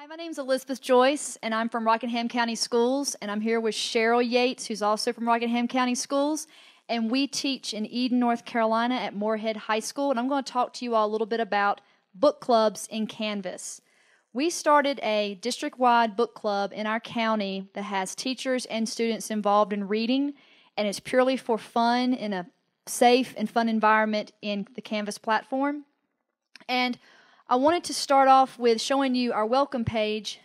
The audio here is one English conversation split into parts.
Hi, my name is Elizabeth Joyce, and I'm from Rockingham County Schools, and I'm here with Cheryl Yeatts, who's also from Rockingham County Schools, and we teach in Eden, North Carolina at Morehead High School, and I'm going to talk to you all a little bit about book clubs in Canvas. We started a district wide book club in our county that has teachers and students involved in reading, and it's purely for fun in a safe and fun environment in the Canvas platform. And I wanted to start off with showing you our welcome page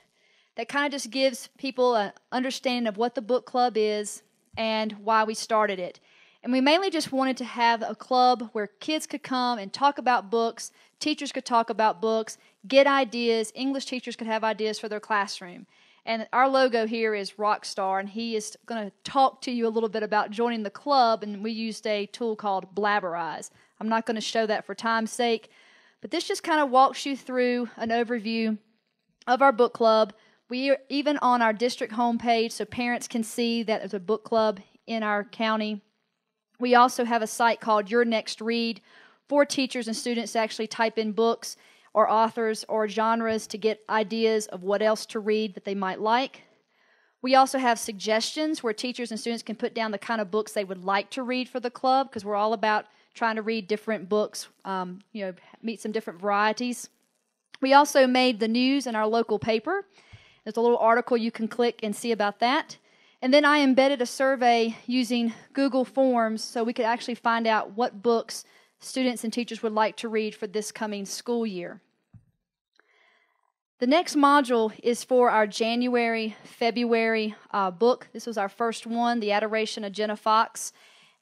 that kind of just gives people an understanding of what the book club is and why we started it. And we mainly just wanted to have a club where kids could come and talk about books, teachers could talk about books, get ideas, English teachers could have ideas for their classroom. And our logo here is Rockstar, and he is going to talk to you a little bit about joining the club. And we used a tool called Blabberize. I'm not going to show that for time's sake, but this just kind of walks you through an overview of our book club. We are even on our district homepage so parents can see that there's a book club in our county. We also have a site called Your Next Read for teachers and students to actually type in books or authors or genres to get ideas of what else to read that they might like. We also have suggestions where teachers and students can put down the kind of books they would like to read for the club because we're all about trying to read different books, um, you know, meet some different varieties. We also made the news in our local paper. There's a little article you can click and see about that. And then I embedded a survey using Google Forms so we could actually find out what books students and teachers would like to read for this coming school year. The next module is for our January, February uh, book. This was our first one, The Adoration of Jenna Fox.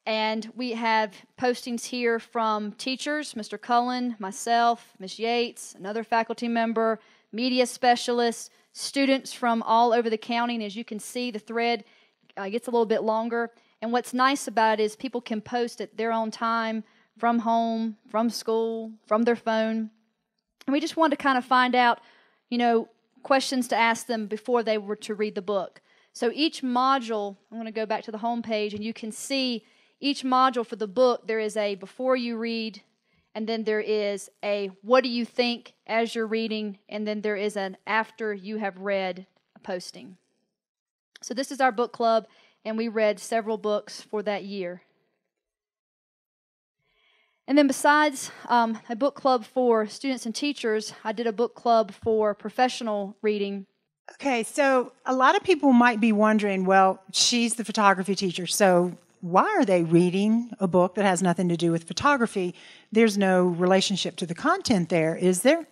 And we have postings here from teachers, Mr. Cullen, myself, Ms. Yeatts, another faculty member, media specialists, students from all over the county. And as you can see, the thread uh, gets a little bit longer. And what's nice about it is people can post at their own time from home, from school, from their phone. And we just wanted to kind of find out, you know, questions to ask them before they were to read the book. So each module, I'm going to go back to the home page, and you can see each module for the book, there is a before you read, and then there is a what do you think as you're reading, and then there is an after you have read a posting. So this is our book club, and we read several books for that year. And then, besides um, a book club for students and teachers, I did a book club for professional reading. Okay, so a lot of people might be wondering well, she's the photography teacher, so why are they reading a book that has nothing to do with photography? There's no relationship to the content there, is there?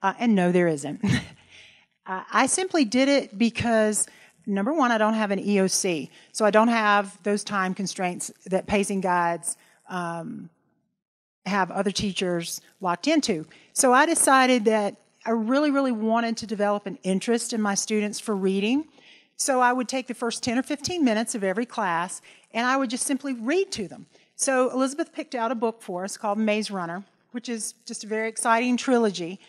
Uh, and no, there isn't. uh, I simply did it because, number one, I don't have an EOC, so I don't have those time constraints that pacing guides um, have other teachers locked into. So I decided that I really, really wanted to develop an interest in my students for reading. So I would take the first 10 or 15 minutes of every class and I would just simply read to them. So Elizabeth picked out a book for us called Maze Runner, which is just a very exciting trilogy.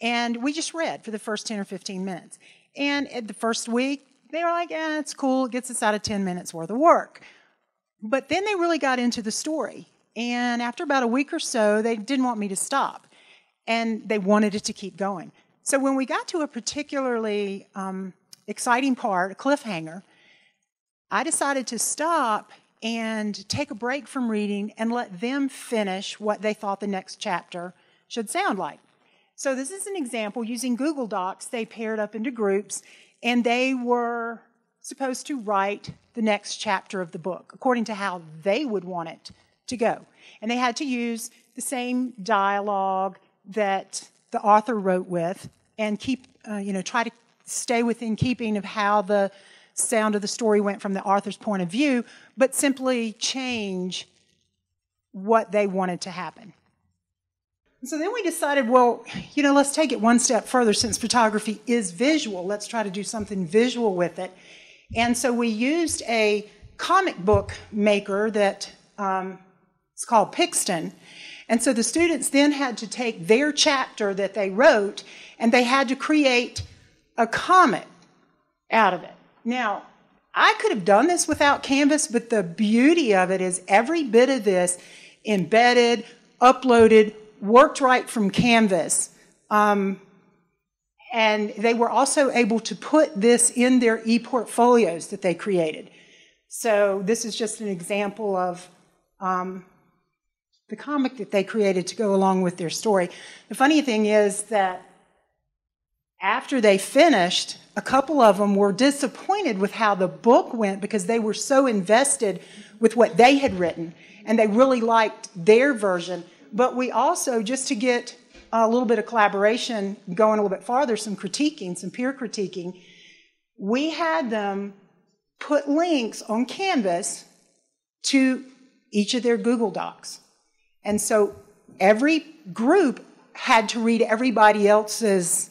And we just read for the first 10 or 15 minutes. And at the first week, they were like, eh, it's cool, it gets us out of 10 minutes worth of work. But then they really got into the story. And after about a week or so, they didn't want me to stop. And they wanted it to keep going. So when we got to a particularly um, exciting part, a cliffhanger, I decided to stop and take a break from reading and let them finish what they thought the next chapter should sound like. So, this is an example using Google Docs. They paired up into groups and they were supposed to write the next chapter of the book according to how they would want it to go. And they had to use the same dialogue that the author wrote with and keep, uh, you know, try to stay within keeping of how the sound of the story went from the author's point of view, but simply change what they wanted to happen. So then we decided, well, you know, let's take it one step further since photography is visual. Let's try to do something visual with it. And so we used a comic book maker that um, it's called Pixton. And so the students then had to take their chapter that they wrote and they had to create a comic out of it. Now, I could have done this without Canvas, but the beauty of it is every bit of this embedded, uploaded, worked right from Canvas um, And they were also able to put this in their e portfolios that they created. So, this is just an example of um, the comic that they created to go along with their story. The funny thing is that after they finished, a couple of them were disappointed with how the book went because they were so invested with what they had written and they really liked their version. But we also, just to get a little bit of collaboration going a little bit farther, some critiquing, some peer critiquing, we had them put links on Canvas to each of their Google Docs. And so every group had to read everybody else's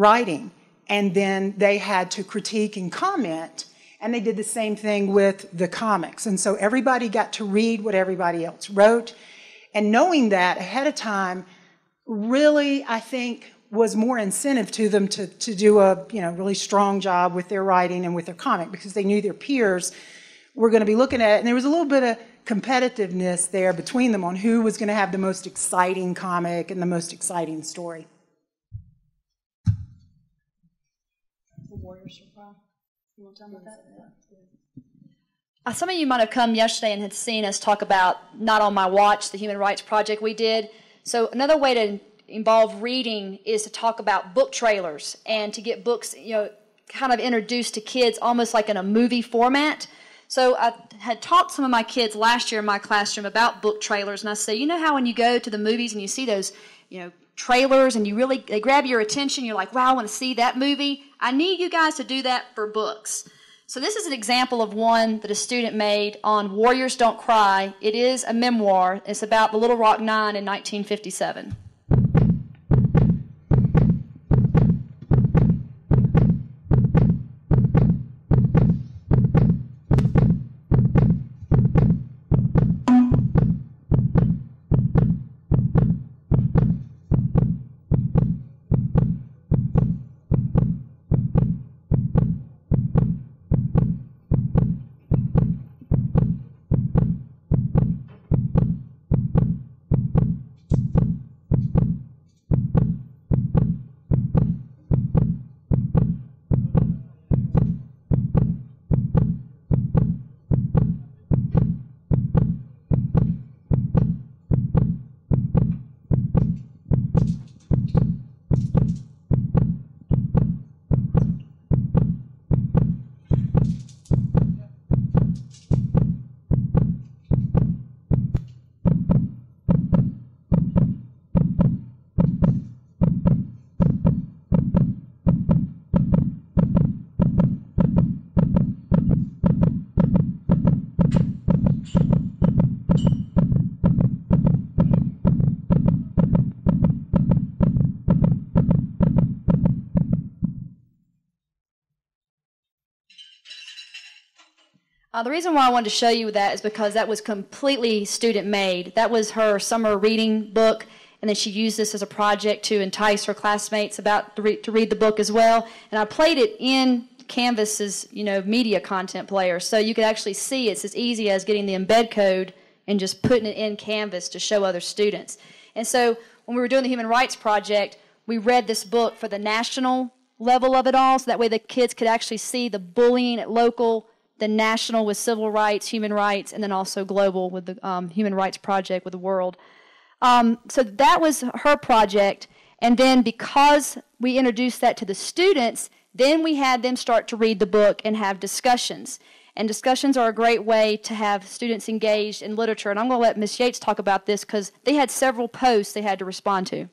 writing, and then they had to critique and comment. And they did the same thing with the comics. And so everybody got to read what everybody else wrote. And knowing that ahead of time really, I think, was more incentive to them to, to do a you know really strong job with their writing and with their comic because they knew their peers were going to be looking at it. And there was a little bit of competitiveness there between them on who was going to have the most exciting comic and the most exciting story. Uh, some of you might have come yesterday and had seen us talk about Not on My Watch, the Human Rights Project we did. So, another way to involve reading is to talk about book trailers and to get books, you know, kind of introduced to kids almost like in a movie format. So I had taught some of my kids last year in my classroom about book trailers, and I say, you know how when you go to the movies and you see those, you know, trailers and you really they grab your attention, you're like, wow, I want to see that movie. I need you guys to do that for books. So this is an example of one that a student made on Warriors Don't Cry. It is a memoir. It's about the Little Rock Nine in 1957. Uh, the reason why I wanted to show you that is because that was completely student made. That was her summer reading book, and then she used this as a project to entice her classmates about to, re- to read the book as well. And I played it in Canvas's you know media content player, so you could actually see it's as easy as getting the embed code and just putting it in Canvas to show other students. And so when we were doing the Human Rights Project, we read this book for the national level of it all, so that way the kids could actually see the bullying at local the national with civil rights, human rights, and then also global with the um, Human Rights Project with the world. Um, so that was her project. And then because we introduced that to the students, then we had them start to read the book and have discussions. And discussions are a great way to have students engaged in literature. And I'm going to let Ms. Yeatts talk about this because they had several posts they had to respond to.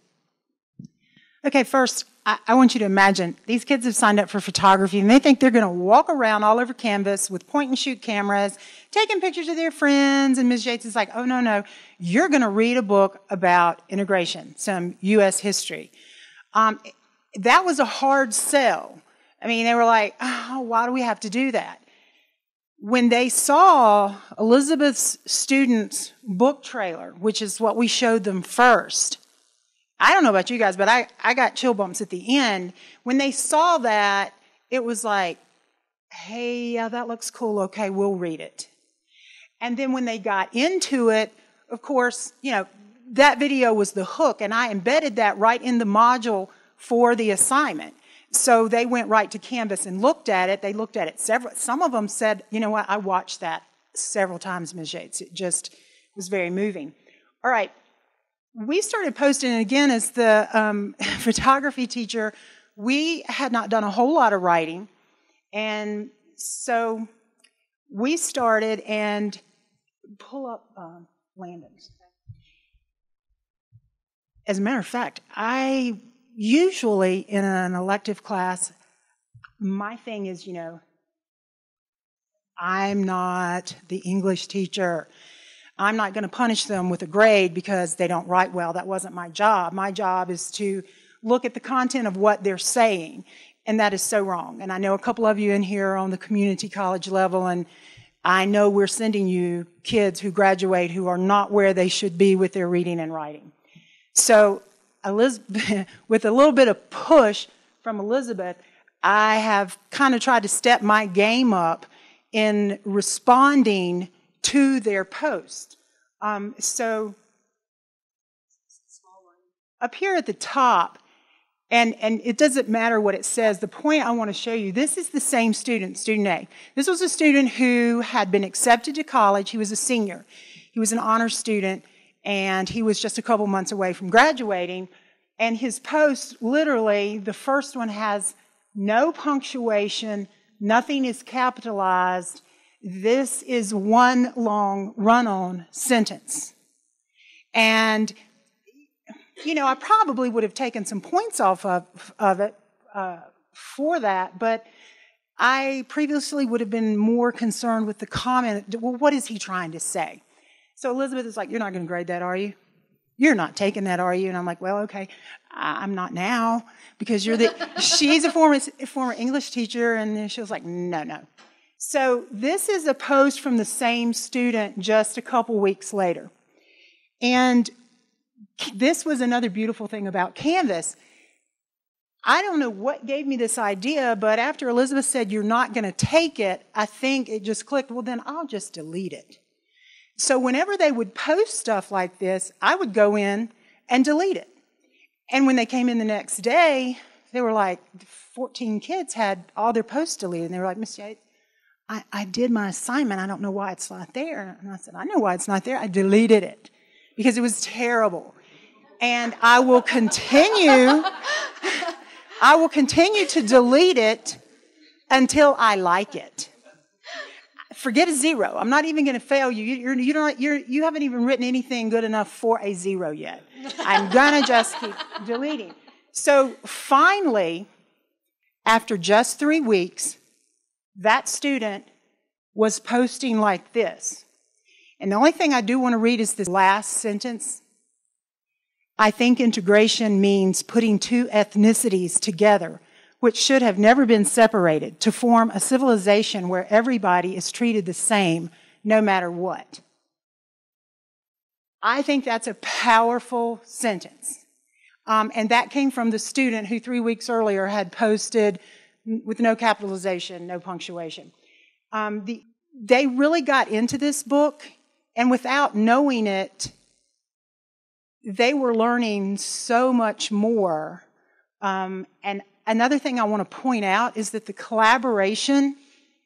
Okay, first, I, want you to imagine these kids have signed up for photography and they think they're going to walk around all over Canvas with point and shoot cameras, taking pictures of their friends. And Ms. Yeatts is like, oh, no, no, you're going to read a book about integration, some U.S. history. Um, that was a hard sell. I mean, they were like, oh, why do we have to do that? When they saw Elizabeth's student's book trailer, which is what we showed them first, I don't know about you guys, but I, I got chill bumps at the end. When they saw that, it was like, hey, yeah, that looks cool. Okay, we'll read it. And then when they got into it, of course, you know, that video was the hook, and I embedded that right in the module for the assignment. So they went right to Canvas and looked at it. They looked at it several. Some of them said, "You know what? I watched that several times, Ms. Yeatts. It just was very moving." All right, we started posting again as the um, photography teacher. We had not done a whole lot of writing, and so we started and pull up um, Landon's. As a matter of fact, I usually in an elective class, my thing is, you know, I'm not the English teacher. I'm not going to punish them with a grade because they don't write well. That wasn't my job. My job is to look at the content of what they're saying. And that is so wrong. And I know a couple of you in here on the community college level, and I know we're sending you kids who graduate who are not where they should be with their reading and writing. So Elizabeth, with a little bit of push from Elizabeth, I have kind of tried to step my game up in responding to their post. Um, so up here at the top, and, and it doesn't matter what it says. The point I want to show you, this is the same student, student A. This was a student who had been accepted to college. He was a senior. He was an honor student and he was just a couple months away from graduating. And his post, literally, the first one has no punctuation, nothing is capitalized. This is one long run on sentence. And, you know, I probably would have taken some points off of, of it uh, for that, but I previously would have been more concerned with the comment well, what is he trying to say? So Elizabeth is like, You're not going to grade that, are you? You're not taking that, are you? And I'm like, Well, okay. I'm not now because you're the. she's a former, former English teacher. And she was like, No, no. So this is a post from the same student just a couple weeks later. And this was another beautiful thing about Canvas. I don't know what gave me this idea, but after Elizabeth said, You're not going to take it, I think it just clicked. Well, then I'll just delete it. So whenever they would post stuff like this, I would go in and delete it. And when they came in the next day, they were like, 14 kids had all their posts deleted. And they were like, Miss Yeatts, I, I did my assignment. I don't know why it's not there. And I said, I know why it's not there. I deleted it because it was terrible. And I will continue, I will continue to delete it until I like it forget a zero. I'm not even going to fail you. You're, you, don't, you're, you haven't even written anything good enough for a zero yet. I'm going to just keep deleting. So finally, after just three weeks, that student was posting like this. And the only thing I do want to read is this last sentence. I think integration means putting two ethnicities together which should have never been separated, to form a civilization where everybody is treated the same no matter what. I think that's a powerful sentence. Um, and that came from the student who three weeks earlier had posted with no capitalization, no punctuation. Um, the, they really got into this book, and without knowing it, they were learning so much more. Um, and Another thing I want to point out is that the collaboration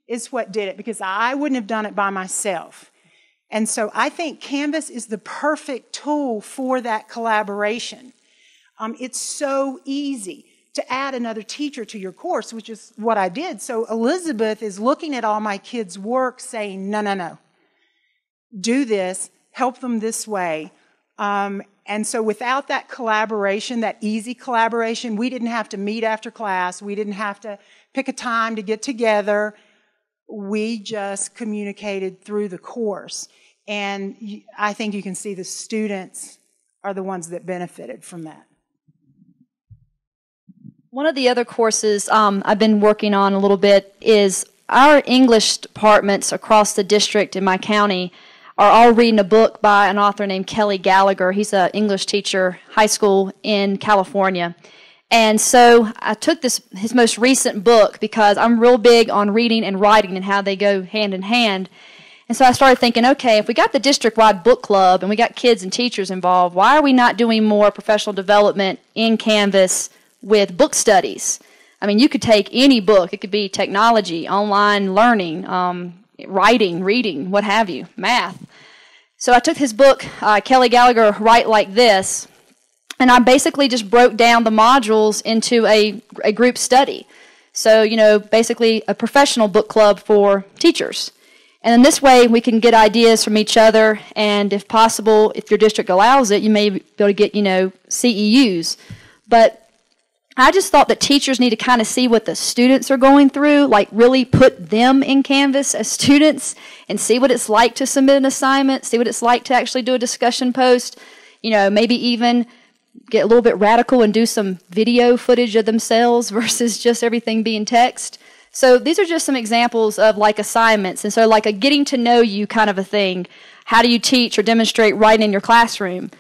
is what did it because I wouldn't have done it by myself. And so I think Canvas is the perfect tool for that collaboration. Um, it's so easy to add another teacher to your course, which is what I did. So Elizabeth is looking at all my kids' work saying, no, no, no, do this, help them this way. Um, and so without that collaboration, that easy collaboration, we didn't have to meet after class. We didn't have to pick a time to get together. We just communicated through the course. And I think you can see the students are the ones that benefited from that. One of the other courses um, I've been working on a little bit is our English departments across the district in my county are all reading a book by an author named Kelly Gallagher. He's an English teacher, high school in California. And so I took this his most recent book because I'm real big on reading and writing and how they go hand in hand. And so I started thinking, okay, if we got the district wide book club and we got kids and teachers involved, why are we not doing more professional development in Canvas with book studies. I mean, you could take any book. It could be technology, online learning, um, writing, reading, what have you, math. So I took his book, uh, Kelly Gallagher, Write Like This, and I basically just broke down the modules into a, a group study. So, you know, basically a professional book club for teachers. And in this way, we can get ideas from each other, and if possible, if your district allows it, you may be able to get, you know, CEUs. But I just thought that teachers need to kind of see what the students are going through, like really put them in Canvas as students and see what it's like to submit an assignment, see what it's like to actually do a discussion post, you know, maybe even get a little bit radical and do some video footage of themselves versus just everything being text. So these are just some examples of like assignments. And so like a getting to know you kind of a thing. How do you teach or demonstrate writing in your classroom?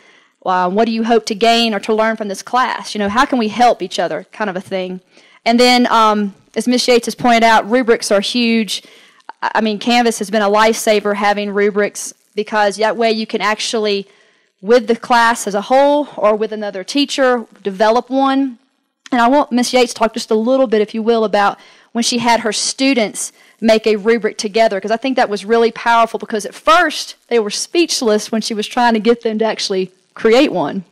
Uh, what do you hope to gain or to learn from this class? You know, how can we help each other, kind of a thing. And then, um, as Ms. Yeatts has pointed out, rubrics are huge. I mean, Canvas has been a lifesaver having rubrics because that way you can actually, with the class as a whole or with another teacher, develop one. And I want Ms. Yeatts to talk just a little bit, if you will, about when she had her students make a rubric together because I think that was really powerful because at first they were speechless when she was trying to get them to actually create one.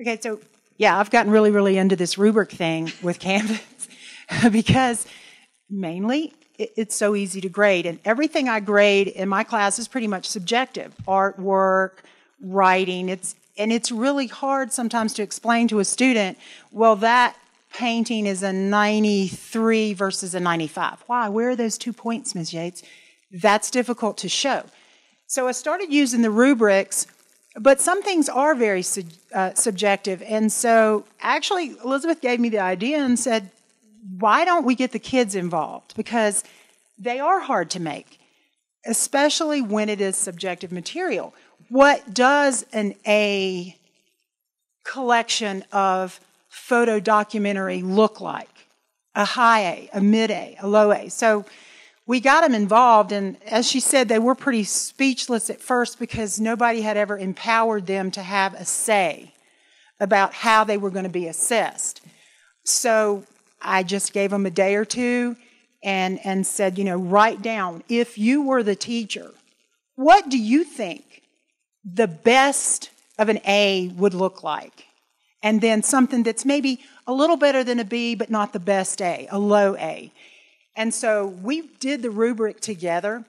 Okay, so yeah, I've gotten really, really into this rubric thing with Canvas because mainly it's so easy to grade, and everything I grade in my class is pretty much subjective artwork, writing. It's and it's really hard sometimes to explain to a student, well, that painting is a 93 versus a 95. Why? Where are those two points, Ms. Yeatts? That's difficult to show. So I started using the rubrics but some things are very uh, subjective. And so actually, Elizabeth gave me the idea and said, why don't we get the kids involved? Because they are hard to make, especially when it is subjective material. What does an A collection of photo documentary look like? A high A, a mid A, a low A. So we got them involved, and as she said, they were pretty speechless at first because nobody had ever empowered them to have a say about how they were going to be assessed. So I just gave them a day or two and, and said, you know, write down if you were the teacher, what do you think the best of an A would look like? And then something that's maybe a little better than a B, but not the best A, a low A. And so we did the rubric together.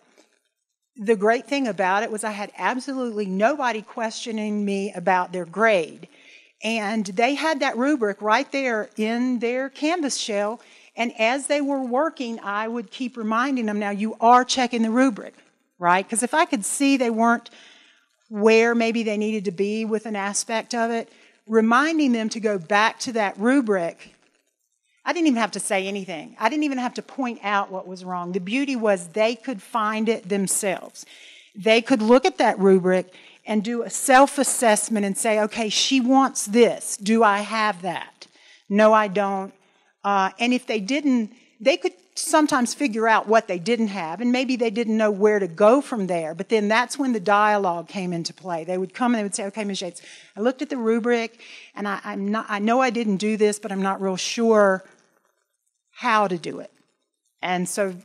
The great thing about it was I had absolutely nobody questioning me about their grade. And they had that rubric right there in their canvas shell. And as they were working, I would keep reminding them now, you are checking the rubric, right? Because if I could see they weren't where maybe they needed to be with an aspect of it, reminding them to go back to that rubric I didn't even have to say anything. I didn't even have to point out what was wrong. The beauty was they could find it themselves. They could look at that rubric and do a self assessment and say, okay, she wants this. Do I have that? No, I don't. Uh, and if they didn't, they could sometimes figure out what they didn't have, and maybe they didn't know where to go from there. But then that's when the dialogue came into play. They would come and they would say, "Okay, Ms. Yeatts, I looked at the rubric, and I, am not. I know I didn't do this, but I'm not real sure how to do it. And so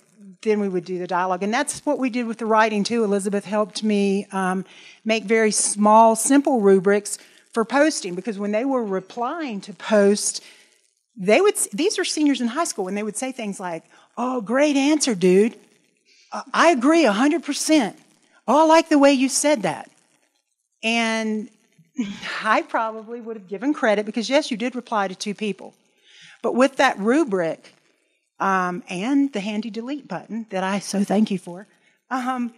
then we would do the dialogue. And that's what we did with the writing too. Elizabeth helped me um, make very small, simple rubrics for posting because when they were replying to post, they would, these are seniors in high school, and they would say things like, Oh, great answer, dude. Uh, I agree 100%. Oh, I like the way you said that. And I probably would have given credit because, yes, you did reply to two people. But with that rubric, um, and the handy delete button that I so thank you for, um,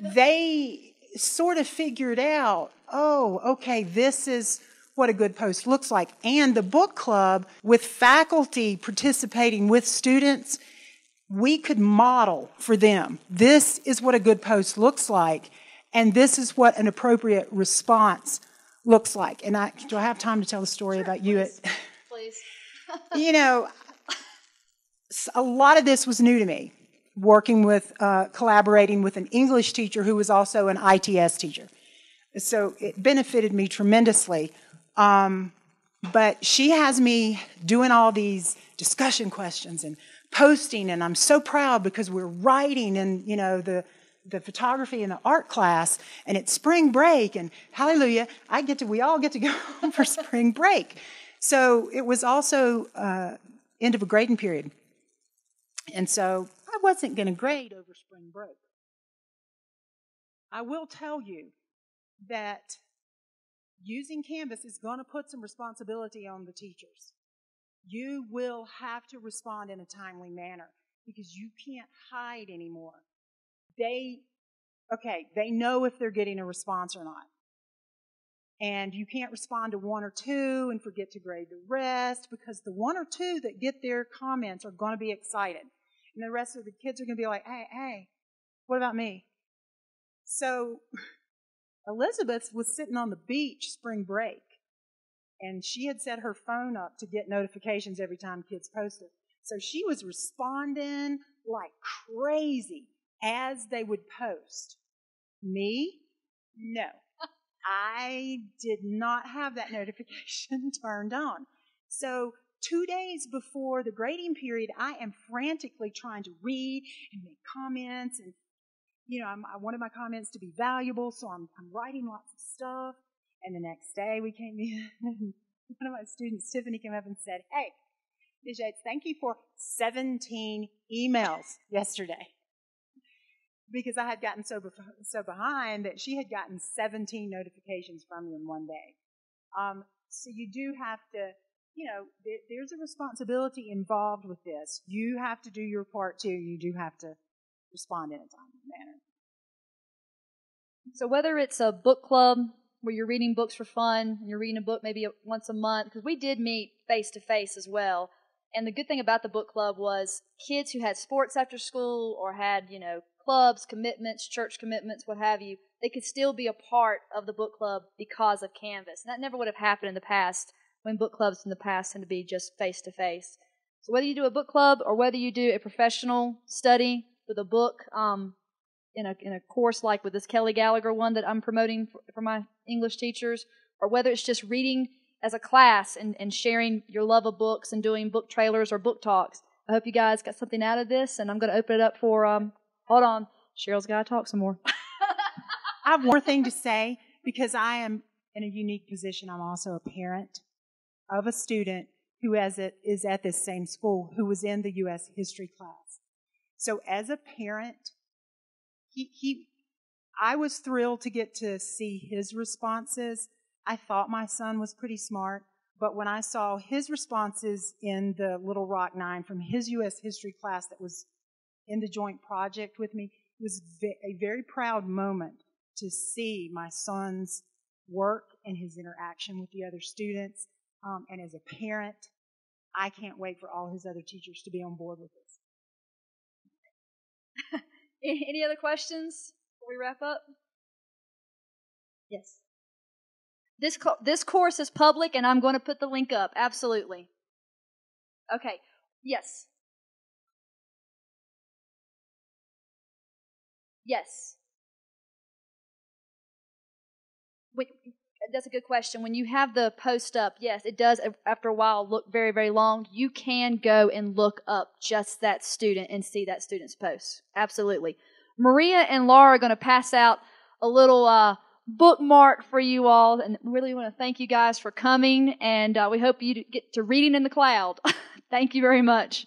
they sort of figured out, oh, okay, this is what a good post looks like. And the book club, with faculty participating with students, we could model for them. This is what a good post looks like, and this is what an appropriate response looks like. And I do I have time to tell the story sure, about please. you at please. you know, a lot of this was new to me, working with, uh, collaborating with an English teacher who was also an ITS teacher. So it benefited me tremendously. Um, but she has me doing all these discussion questions and posting, and I'm so proud because we're writing in, you know, the the photography and the art class, and it's spring break, and hallelujah, I get to, we all get to go home for spring break. So it was also uh, end of a grading period. And so I wasn't going to grade over spring break. I will tell you that using Canvas is going to put some responsibility on the teachers. You will have to respond in a timely manner because you can't hide anymore. They, okay, they know if they're getting a response or not. And you can't respond to one or two and forget to grade the rest because the one or two that get their comments are going to be excited. And the rest of the kids are going to be like, hey, hey, what about me? So Elizabeth was sitting on the beach spring break and she had set her phone up to get notifications every time kids posted. So she was responding like crazy as they would post. Me? No. I did not have that notification turned on. So two days before the grading period, I am frantically trying to read and make comments and you know, I'm, i wanted my comments to be valuable, so I'm, I'm writing lots of stuff. And the next day we came in, and one of my students, Tiffany, came up and said, Hey, Ms. Yeatts, thank you for 17 emails yesterday. Because I had gotten so, so behind that she had gotten 17 notifications from you in one day. Um, so you do have to, you know, there, there's a responsibility involved with this. You have to do your part too. You do have to respond in a timely manner. So whether it's a book club where you're reading books for fun, you're reading a book maybe once a month, because we did meet face to face as well. And the good thing about the book club was kids who had sports after school or had, you know, clubs, commitments, church commitments, what have you, they could still be a part of the book club because of Canvas. And that never would have happened in the past when book clubs in the past tend to be just face to face. So whether you do a book club or whether you do a professional study with a book, um, in a in a course like with this Kelly Gallagher one that I'm promoting for, for my English teachers, or whether it's just reading as a class and, and sharing your love of books and doing book trailers or book talks. I hope you guys got something out of this, and I'm going to open it up for. Um, hold on, Cheryl's got to talk some more. I have one more thing to say because I am in a unique position. I'm also a parent of a student who has it, is at this same school who was in the U.S. history class. So as a parent, he, he, I was thrilled to get to see his responses. I thought my son was pretty smart, but when I saw his responses in the Little Rock Nine from his U.S. history class that was in the joint project with me, it was a very proud moment to see my son's work and his interaction with the other students. Um, and as a parent, I can't wait for all his other teachers to be on board with this. Any other questions before we wrap up? Yes. This co- this course is public, and I'm going to put the link up. Absolutely. Okay. Yes. Yes. That's a good question. When you have the post up, yes, it does after a while look very, very long. You can go and look up just that student and see that student's post. Absolutely. Maria and Laura are going to pass out a little uh, bookmark for you all, and really want to thank you guys for coming. And uh, we hope you get to reading in the cloud. thank you very much.